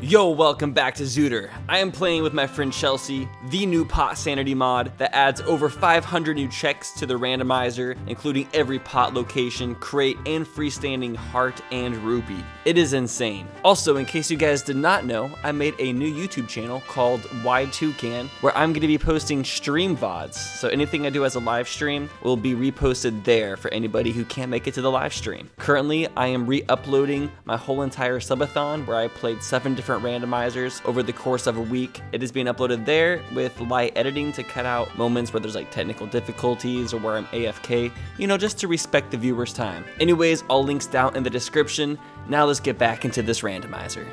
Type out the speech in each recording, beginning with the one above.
Yo, welcome back to Zooter. I am playing with my friend Chelsey, the new pot sanity mod that adds over 500 new checks to the randomizer, including every pot location, crate, and freestanding heart and rupee. It is insane. Also, in case you guys did not know, I made a new YouTube channel called WideTucan, where I'm going to be posting stream VODs. So anything I do as a live stream will be reposted there for anybody who can't make it to the live stream. Currently, I am re-uploading my whole entire subathon where I played seven different randomizers over the course of a week. It is being uploaded there with light editing to cut out moments where there's like technical difficulties or where I'm AFK, you know, just to respect the viewer's time. Anyways, all links down in the description. Now let's get back into this randomizer.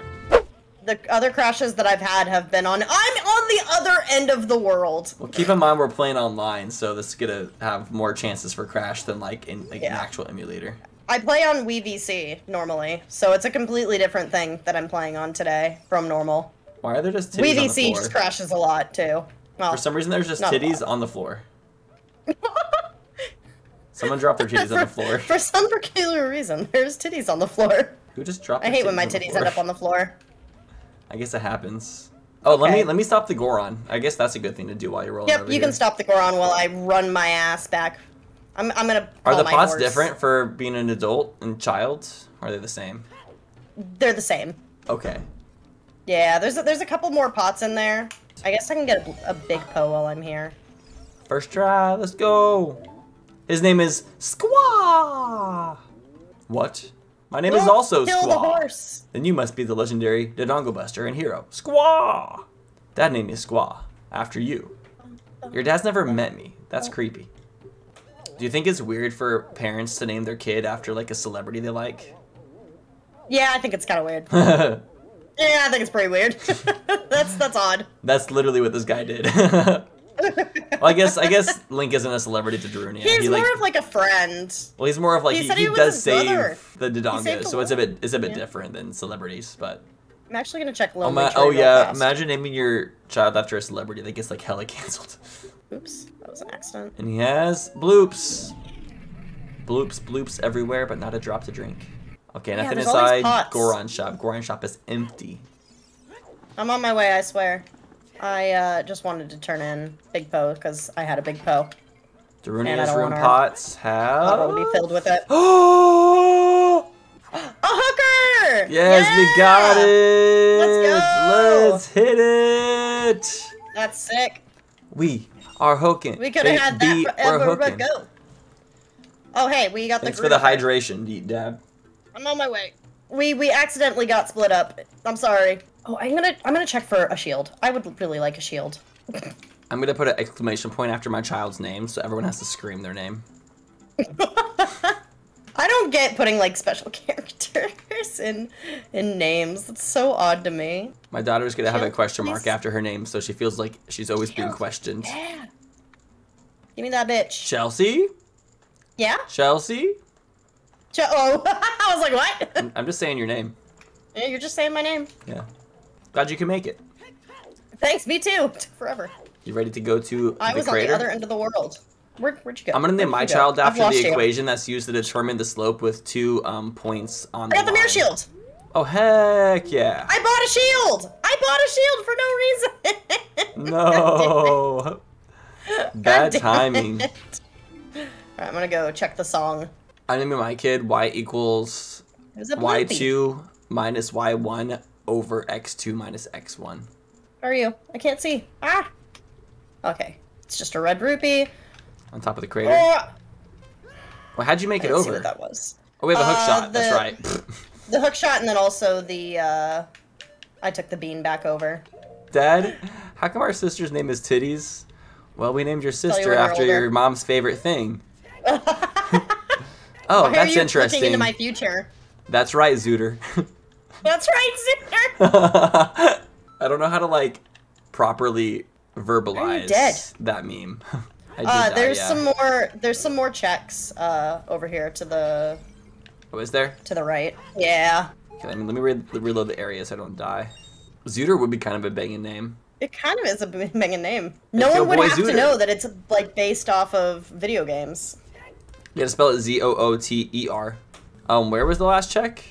The other crashes that I've had have been on. I'm on the other end of the world. Well, keep in mind we're playing online, so this is gonna have more chances for crash than like in like an actual emulator. I play on Wii VC normally, so it's a completely different thing that I'm playing on today from normal. Why are there just titties on the Wii VC just crashes a lot too. Well, For some reason, there's just titties on the floor. Someone dropped their titties on the floor. for some peculiar reason, there's titties on the floor. Who just dropped? I hate when my titties end up on the floor. I guess it happens. Oh, let me let me stop the Goron. I guess that's a good thing to do while you're rolling Yep, you here. can stop the Goron while I run my ass back. I'm, I'm gonna. Are the pots horse. different for being an adult and child? Are they the same? They're the same. Okay. Yeah, there's a, there's a couple more pots in there. I guess I can get a, a big po while I'm here. First try. Let's go. His name is Squaw. What? My name is also kill Squaw. the horse. Then you must be the legendary Dodongo Buster and hero. Squaw! That name is Squaw, after you. Your dad's never met me. That's creepy. Do you think it's weird for parents to name their kid after like a celebrity they like? Yeah, I think it's kind of weird. Yeah, I think it's pretty weird. that's that's odd. That's literally what this guy did. well, I guess I guess Link isn't a celebrity to Darunian. He's he, more like, of like a friend. well, he's more of like he he, he does save brother. the the so it's a bit it's a bit Yeah. different than celebrities, but I'm actually gonna check oh, Lonely ma- Tree oh yeah, fast. imagine naming your child after a celebrity that gets like hella canceled. Oops, that was an accident. And he has bloops. Bloops, bloops everywhere, but not a drop to drink. Okay, Yeah, nothing inside. Goron shop. Goron shop is empty. I'm on my way. I swear. I uh, just wanted to turn in big po because I had a big po. And I Darunia's room pots Bottle to be filled with it. Oh! A hooker! Yes, we got it. Let's go! Let's hit it. That's sick. We are hooking. We could have had that forever ago. Oh hey, we got Thanks the for the hydration, deep dab. I'm on my way. We we accidentally got split up. I'm sorry. Oh, I'm gonna I'm gonna check for a shield. I would really like a shield. I'm gonna put an exclamation point after my child's name, so everyone has to scream their name. I don't get putting like special characters in in names. It's so odd to me. My daughter's gonna have a question mark after her name, so she feels like she's always being questioned. Yeah. Give me that bitch. Chelsey? Yeah. Chelsey? Ch- oh, I was like, what? I'm, I'm just saying your name. Yeah, You're just saying my name. Yeah. Glad you can make it. Thanks. Me too. Forever. You ready to go to I the was crater? on the other end of the world. Where, where'd you go? I'm gonna name my you go? child after the you. equation that's used to determine the slope with two um, points on I the got the mirror shield. Oh heck yeah! I bought a shield. I bought a shield for no reason. No. Bad timing. Alright, I'm gonna go check the song. I'm naming my kid y equals It was a blupee. y2 minus y1 over x2 minus x1. How are you? I can't see. Ah. Okay. It's just a red rupee. On top of the crater. Oh, Well, how'd you make I it didn't see over? what that was. Oh, we have a hook Uh, shot. That's right. The hook shot and then also the uh I took the bean back over. Dad, how come our sister's name is Titties? Well, we named your sister you're after your mom's favorite thing. oh, Why are that's you interesting. into my future? That's right, Zooter. That's right, Zooter. I don't know how to like properly verbalize dead? that meme. Uh, there's yeah. some more. There's some more checks uh, over here to the Oh, is there? to the right. Yeah, Okay, let me, let me re- reload the area so I don't die. Zooter would be kind of a banging name. it kind of is a banging name. No It's one would have to know that it's like based off of video games. You gotta spell it Z O O T E R. Um, where was the last check?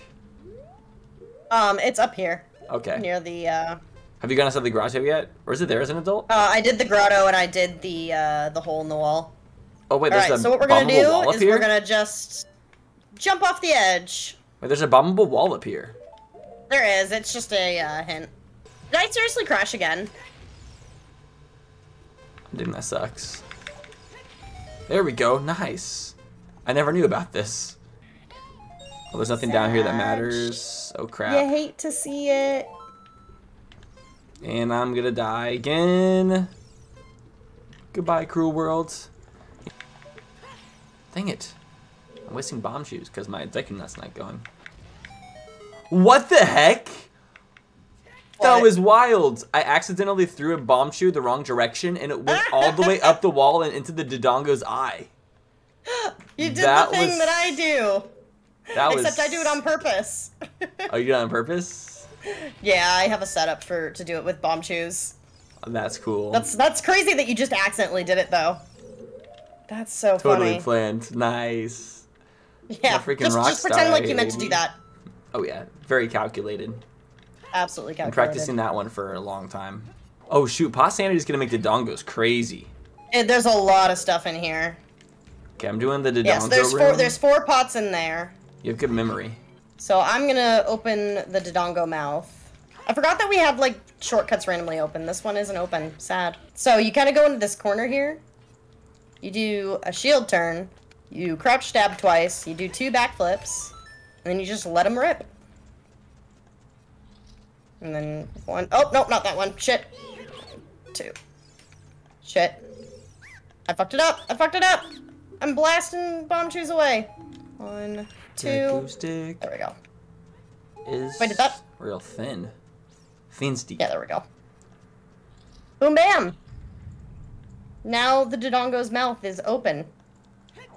Um, it's up here. Okay. near the. Uh, Have you gone inside the grotto yet? Or is it there as an adult? uh, I did the grotto and I did the uh, the hole in the wall. Oh wait, there's right, a so what we're gonna do is here. we're gonna just jump off the edge. Wait, there's a bombable wall up here. There is. It's just a uh, hint. Did I seriously crash again? Damn, that sucks. There we go. Nice. I never knew about this. Oh, there's nothing down here that matters. Oh crap. You hate to see it. And I'm gonna die again. Goodbye, cruel world. Dang it. I'm wasting Bombchus because my Deku Nut's not going. What the heck? That was wild. I accidentally threw a Bombchu the wrong direction and it went all the way up the wall and into the Dodongo's eye. You did That the thing was- that I do. That was Except I do it on purpose. Oh, you did it on purpose? Yeah, I have a setup for to do it with Bombchus. That's cool. That's that's crazy that you just accidentally did it though. That's so totally funny. planned. Nice. Yeah, freaking just, rock just pretend like you meant to do that. Oh yeah, very calculated. Absolutely calculated. practicing that one for a long time. Oh shoot, Pot is gonna make the Dongos crazy. Eh, There's a lot of stuff in here. Okay, I'm doing the Dodongo Yes, there's room. four. There's four pots in there. You have good memory. So I'm gonna open the Dodongo mouth. I forgot that we had like shortcuts randomly open. This one isn't open. Sad. So you kind of go into this corner here. You do a shield turn. You crouch stab twice. You do two backflips, and then you just let them rip. And then one oh nope, not that one. Shit. Two. Shit. I fucked it up. I fucked it up. I'm blasting Bombchus away. One, two. Deku stick There we go. is Wait, did that- real thin. Thin stick. Yeah, there we go. Boom bam! Now the Dodongo's mouth is open.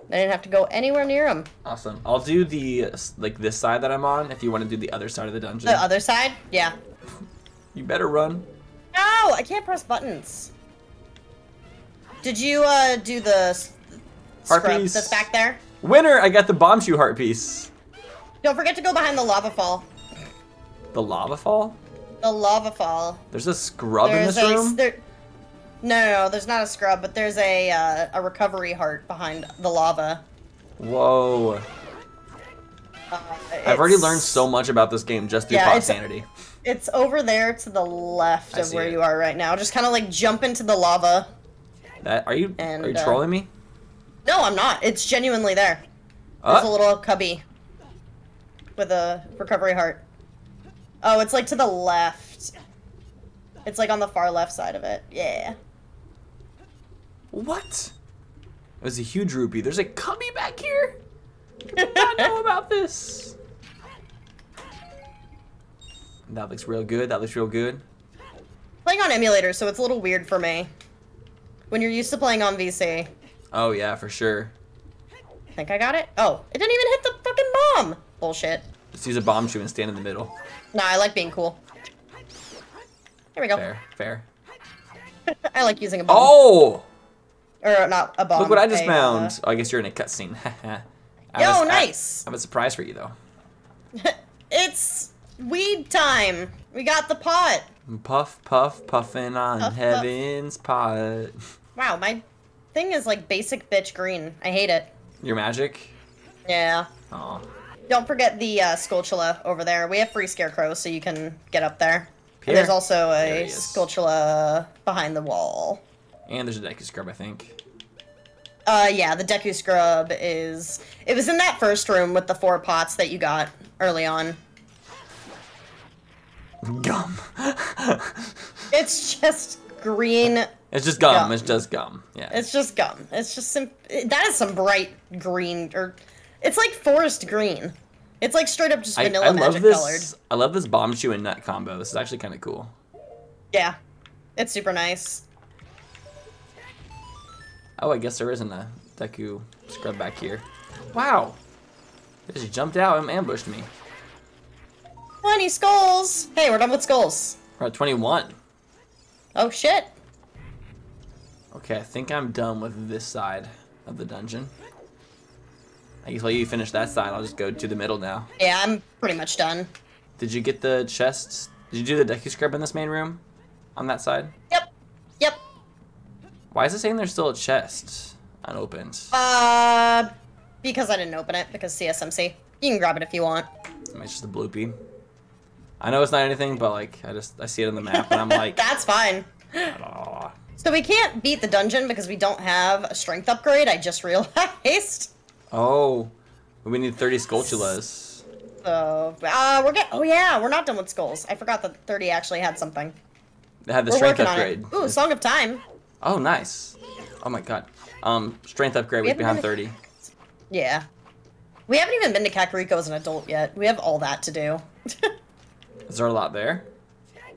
I didn't have to go anywhere near him. Awesome. I'll do the like this side that I'm on. If you want to do the other side of the dungeon, The other side? Yeah. you better run. No! I can't press buttons. Did you uh do the s- scrub that's back there? Winner! I got the Bombchu heart piece. Don't forget to go behind the lava fall. The lava fall. The lava fall. There's a scrub in this a room. there. No, no, no, there's not a scrub, but there's a uh, a recovery heart behind the lava. Whoa. Uh, I've already learned so much about this game just through Yeah, it's- Sanity. It's over there to the left I of where it. you are right now. Just kind of like jump into the lava. That are you And, are you uh, trolling me? No, I'm not. It's genuinely there. There's a Uh, little cubby with a recovery heart. Oh, it's like to the left. It's like on the far left side of it. Yeah. what? It was a huge rupee. There's a cubby back here. I did not know about this. That looks real good. That looks real good. Playing on emulator, so it's a little weird for me. When you're used to playing on VC. Oh yeah, for sure. I think I got it? Oh, it didn't even hit the fucking bomb. Bullshit. Just use a Bombchu and stand in the middle. Nah, I like being cool. There we go. Fair, fair. I like using a bomb. Oh! Or not a bomb. Look what I just a, found. uh, Oh, I guess you're in a cutscene. Yo, have a- I- nice. I have a surprise for you though. it's weed time. We got the pot. Puff, puff, puffing on Puff, puff. heaven's pot. Wow, my thing is like basic bitch green. I hate it. Your magic? Yeah. Aw. Don't forget the uh, Skulltula over there. We have free scarecrows, so you can get up there. And there's also a he is. Skulltula behind the wall. And there's a Deku Scrub, I think. Uh, yeah, the Deku Scrub is. It was in that first room with the four pots that you got early on. Gum. It's just green. It's just gum. Gum. It's just gum. Yeah. It's just gum. It's just sim- that is some bright green or it's like forest green. It's like straight up just I, vanilla I love magic this. colored. I love this Bombchu and nut combo. This is actually kind of cool. Yeah. It's super nice. Oh, I guess there isn't a Deku Scrub back here. Wow. They just jumped out and ambushed me. 20 skulls! Hey, we're done with skulls. We're at 21. Oh shit. Okay, I think I'm done with this side of the dungeon. I guess while you finish that side, I'll just go to the middle now. Yeah, I'm pretty much done. Did you get the chests Did you do the Deku scrub in this main room? On that side? Yep. Yep. Why is it saying there's still a chest unopened? Uh, because I didn't open it, because CSMC. You can grab it if you want. It's just a blupee. I know it's not anything, but like I just I see it on the map and I'm like, That's fine. So we can't beat the dungeon because we don't have a strength upgrade, I just realized. oh, we need 30 Skulltulas. So, uh, we're get. Oh yeah, we're not done with skulls. I forgot that 30 actually had something. They had the We're strength upgrade. Ooh, Song of Time. Oh, nice. Oh my god. Um, strength upgrade We was behind 30. Yeah. We haven't even been to Kakariko as an adult yet. We have all that to do. Is there a lot there?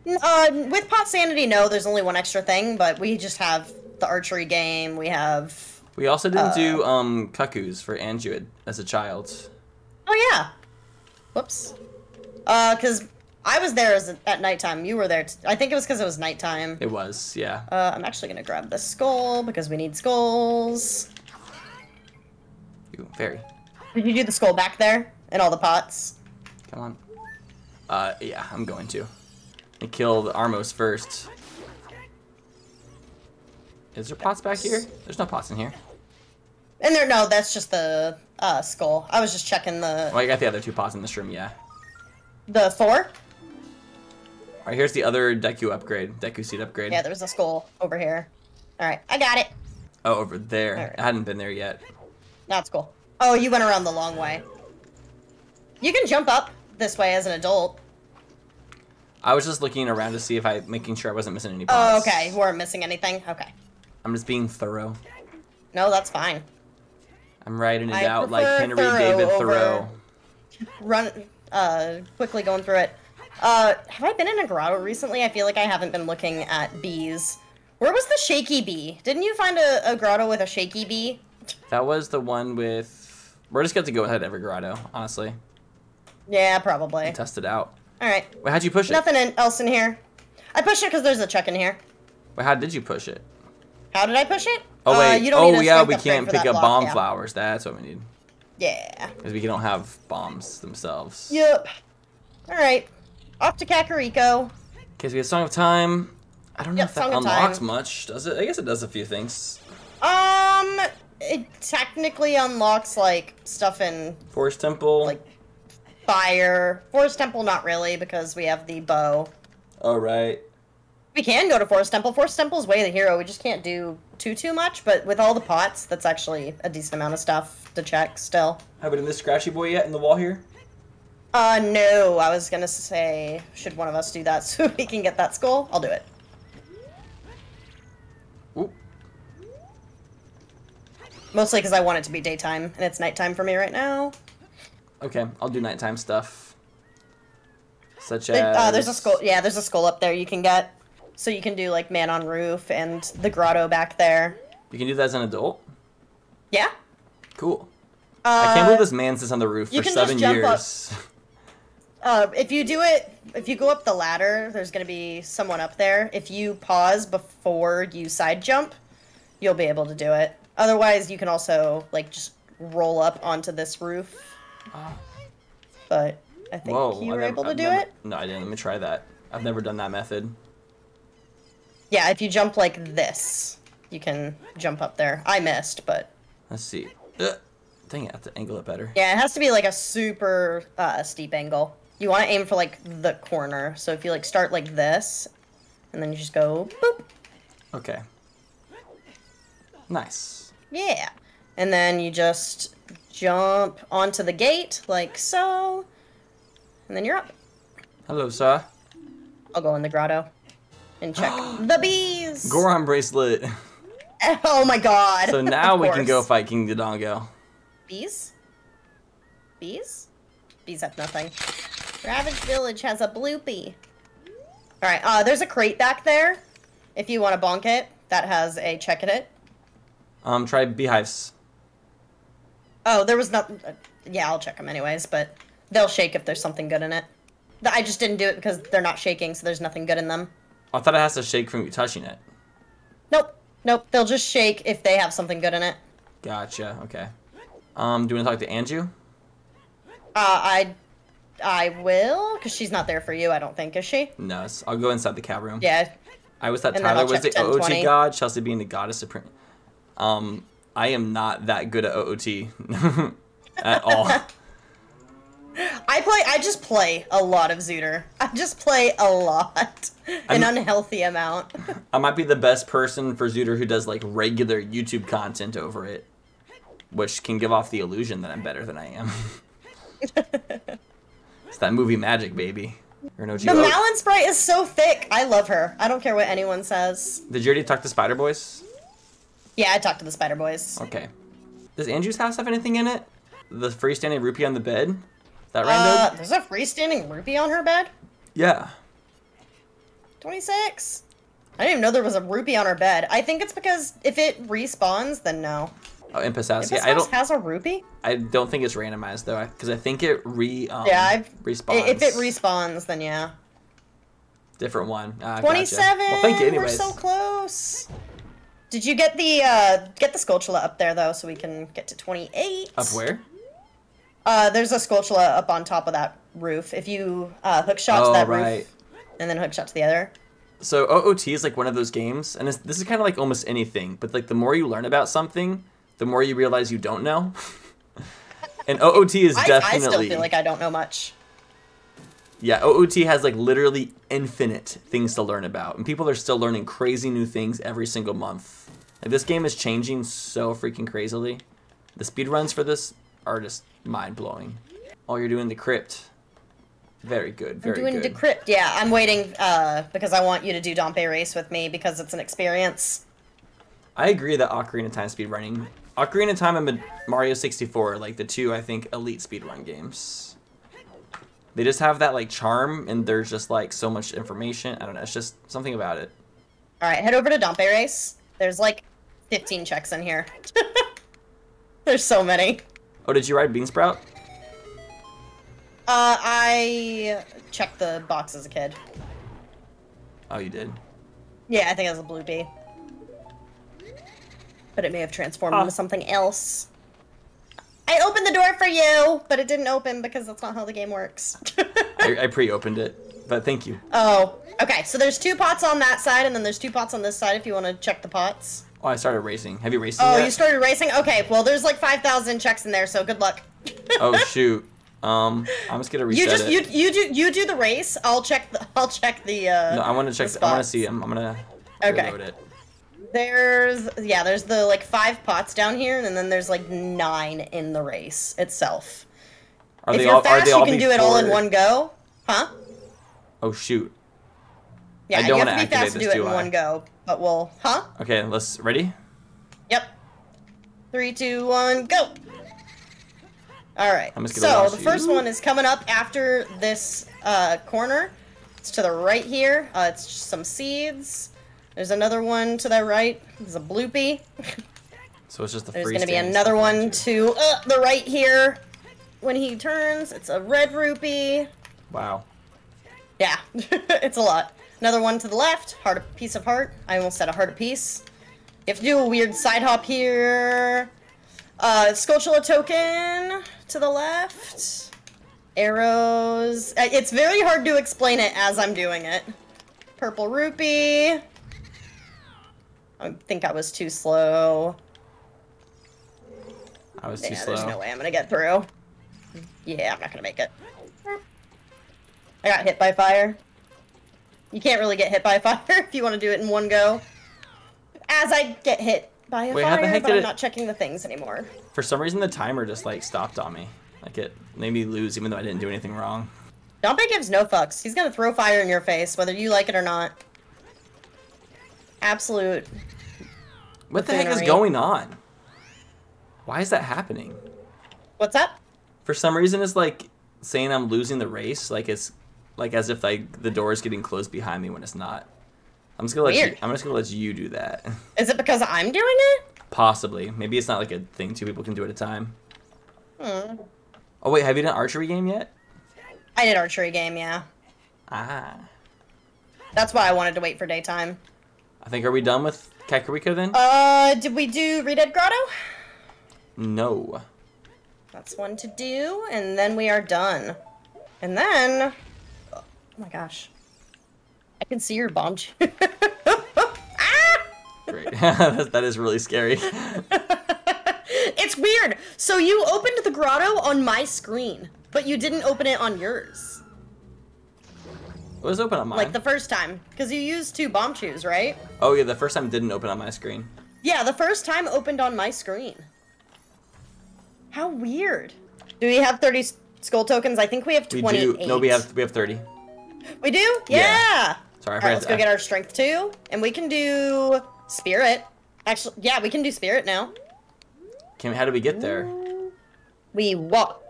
Uh, with Pot Sanity, no, there's only one extra thing, but we just have the archery game. We have. We also didn't Uh, do um cuckoos for Anju as a child. Oh yeah. Whoops. Uh, cause I was there as at nighttime. You were there. T- I think it was because it was nighttime. It was, yeah. Uh, I'm actually gonna grab the skull because we need skulls. You very. Did you do the skull back there in all the pots? Come on. Uh, yeah, I'm going to. I kill the Armos first. Is there pots back here? There's no pots in here. And there, no, that's just the uh, skull. I was just checking the Oh, I got the other two pots in this room, yeah. the four. Alright, here's the other Deku upgrade. Deku seed upgrade. Yeah, there's a skull over here. All right, I got it. Oh, over there. Alright. I hadn't been there yet. That's cool. Oh, you went around the long way. You can jump up this way as an adult. I was just looking around to see if I, making sure I wasn't missing any Oh, okay. Weren't missing anything. Okay. I'm just being thorough. No, that's fine. I'm writing it I out like Henry David Thoreau. Run, uh, quickly going through it. Uh, have I been in a grotto recently? I feel like I haven't been looking at bees. Where was the shaky bee? Didn't you find a, a grotto with a shaky bee? That was the one with. We're just going to go ahead every grotto, honestly. Yeah, probably. Test it out. All right. Wait, how'd you push it? Nothing in, else in here. I pushed it because there's a check in here. Wait, how did you push it? How did I push it? Oh Uh, wait. you don't oh yeah, we can't pick up bomb yeah. flowers. That's what we need. Yeah. Because we don't have bombs themselves. Yep. All right. Off to Kakariko. Okay, so we have Song of Time. I don't know Yep, if that Song unlocks Time. much, does it? I guess it does a few things. Um, it technically unlocks like stuff in Forest Temple. like fire. Forest Temple, not really, because we have the bow. oh right. We can go to Forest Temple. Forest Temple's way the hero. We just can't do too too much, but with all the pots, that's actually a decent amount of stuff to check still. Have we done this Scratchy Boy yet in the wall here? Uh, no, I was gonna say, should one of us do that so we can get that skull? I'll do it. Ooh. Mostly because I want it to be daytime, and it's nighttime for me right now. Okay, I'll do nighttime stuff. Such as. Uh, there's a skull. Yeah, there's a skull up there you can get. So you can do like man on roof and the grotto back there. You can do that as an adult. Yeah. Cool. Uh, I can't believe this man sits on the roof you for seven jump up. years. Uh, if you do it, if you go up the ladder, there's gonna be someone up there. If you pause before you side jump, you'll be able to do it. Otherwise, you can also like just roll up onto this roof. But I think Whoa. you I've were never- able to I've do never- it. No, I didn't. Let me try that. I've never done that method. Yeah, if you jump like this, you can jump up there. I missed, but Let's see. Ugh. Dang it, I have to angle it better. Yeah, it has to be like a super uh, steep angle. You want to aim for like the corner. So if you like start like this, and then you just go boop, Okay. Nice. yeah, and then you just jump onto the gate like so, and then you're up. Hello, sir. I'll go in the grotto and check the bees. Goron bracelet. Oh my god. So now we can go fight King Dodongo. bees. Bees. Bees have nothing. Ravage Village has a blupee. All right. Uh, there's a crate back there. If you want to bonk it, that has a check in it. Um, try beehives. Oh, there was not. Uh, yeah, I'll check them anyways, but they'll shake if there's something good in it. I just didn't do it because they're not shaking, so there's nothing good in them. I thought it has to shake from you touching it. Nope. Nope. They'll just shake if they have something good in it. Gotcha. Okay. Um, do you want to talk to Anju? Uh, I I will, because she's not there for you, I don't think, is she? No, I'll go inside the cow room. Yeah. I was thought And Tyler was the check 10, OOT 20. god, Chelsey being the goddess supreme. Um, I am not that good at OOT at all. I play, I just play a lot of Zooter. I just play a lot. An I'm- unhealthy amount. I might be the best person for Zooter who does like regular YouTube content over it, which can give off the illusion that I'm better than I am. it's that movie magic, baby. Or no, The Malon Sprite is so thick. I love her. I don't care what anyone says. Did you already talk to Spider Boys? Yeah, I talked to the Spider Boys. Okay. Does Anju's house have anything in it? The freestanding rupee on the bed? That Uh, random? there's a freestanding rupee on her bed? yeah. 26? I didn't even know there was a rupee on her bed. I think it's because if it respawns, then no. Oh, Impa's house. If Yeah, I don't. has a rupee? I don't think it's randomized though, because I think it re um, Yeah, I've, respawns. If it respawns, then yeah. different one. Ah, gotcha. 27. Well, thank you. We're so close. Did you get the uh get the Skulltula up there though, so we can get to 28? up where? Uh, there's a Skulltula up on top of that roof. If you uh, hook shot Oh, to that right. roof and then hook shot to the other. So OOT is like one of those games, and it's, this is kind of like almost anything. But like the more you learn about something, the more you realize you don't know. and OOT is I, I still feel like I don't know much. Yeah. OOT has like literally infinite things to learn about, and people are still learning crazy new things every single month. Like this game is changing so freaking crazily. The speed runs for this are just mind blowing. Oh, you're doing the crypt. Very good. Very Doing good. decrypt. Yeah, I'm waiting uh, because I want you to do Dampé Race with me because it's an experience. I agree that Ocarina of Time speedrunning, Ocarina of Time and Mario 64 are like the two I think elite speedrun games. They just have that like charm, and there's just like so much information. I don't know. It's just something about it. All right, head over to Dampé Race. There's like 15 checks in here. There's so many. Oh, did you ride Beansprout? Uh, I checked the box as a kid. Oh, you did. Yeah, I think it was a blue bee. But it may have transformed Huh. into something else. I opened the door for you, but it didn't open because that's not how the game works. I, I pre-opened it, but thank you. oh, okay. So there's two pots on that side, and then there's two pots on this side if you want to check the pots. Oh, I started racing. Have you raced Oh, yet? you started racing? Okay, well, there's like 5,000 checks in there, so good luck. oh shoot. Um, I'm just gonna reset You just it. you you do you do the race. I'll check the I'll check the. Uh, no, I want to check. the I want to see. I'm, I'm gonna Okay. reload it. There's yeah, there's the like five pots down here, and then there's like nine in the race itself. Are if they you're all? fast, are they you can do it all in one go. Huh? Oh shoot. Yeah, I you don't have wanna be fast to do it in I? one go. But we'll huh? Okay, let's ready. Yep. Three, two, one, go. All right. I'm just gonna So the first one is coming up after this uh, corner. It's to the right here. Uh, it's just some seeds. There's another one to the right. There's a blupee. So it's just the There's going to be another one to uh, the right here. When he turns, it's a red rupee. Wow. Yeah, it's a lot. Another one to the left, heart of piece of heart. I almost said a heart of peace. You have to do a weird side hop here. Uh, Skulltula token to the left. Arrows. Uh, It's very hard to explain it as I'm doing it. Purple rupee. I think I was too slow. I was too slow. there's no way I'm gonna get through. Yeah, I'm not gonna make it. I got hit by fire. You can't really get hit by fire if you want to do it in one go. As I get hit by a Wait, fire, but I'm it- not checking the things anymore. For some reason, the timer just like stopped on me. Like it made me lose, even though I didn't do anything wrong. Dampé gives no fucks. He's gonna throw fire in your face, whether you like it or not. Absolute. What the heck is going on? Why is that happening? What's up? For some reason, it's like saying I'm losing the race. Like it's like as if like the door is getting closed behind me when it's not. I'm just gonna let you, Weird. I'm just gonna let you do that. Is it because I'm doing it? Possibly. Maybe it's not like a thing two people can do at a time. Hmm. Oh wait, have you done archery game yet? I did archery game, yeah. Ah. That's why I wanted to wait for daytime. I think are we done with Kakariko then? Uh, did we do Redead Grotto? no. That's one to do, and then we are done. And then, oh my gosh, I can see your bomb. Great. that is really scary. it's weird. So you opened the grotto on my screen, but you didn't open it on yours. It was open on mine. Like the first time, because you used two Bombchus, right? Oh yeah, the first time didn't open on my screen. Yeah, the first time opened on my screen. How weird. Do we have 30 skull tokens? I think we have 28. We do. No, we have we have 30. We do? Yeah. yeah. Sorry, All right, let's go get our strength too, and we can do spirit. Actually, yeah, we can do spirit now. Can how do we get there? We walk.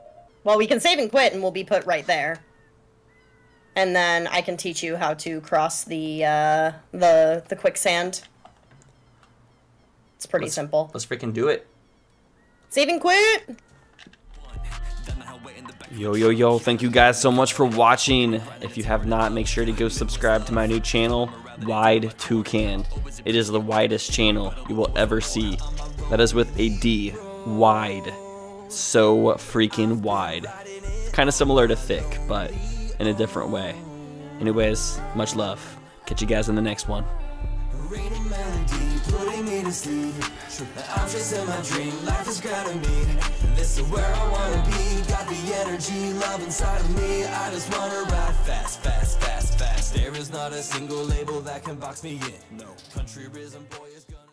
Well, we can save and quit, and we'll be put right there. And then I can teach you how to cross the uh, the the quicksand. It's pretty let's, simple. Let's freaking do it. Save and quit. Yo, yo, yo, thank you guys so much for watching. If you have not, make sure to go subscribe to my new channel, WideTucan. It is the widest channel you will ever see. That is with a D, wide. So freaking wide. Kind of similar to thick, but in a different way. Anyways, much love. Catch you guys in the next one. This is where I wanna be. Got the energy, love inside of me. I just wanna ride fast, fast, fast, fast. There is not a single label that can box me in. No, country rhythm boy is gone